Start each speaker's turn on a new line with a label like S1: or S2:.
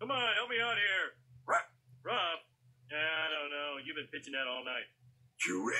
S1: Come on, help me out here. Rob. Yeah, I don't know. You've been pitching that all night.
S2: Chewy.